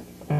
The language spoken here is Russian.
Mm-hmm.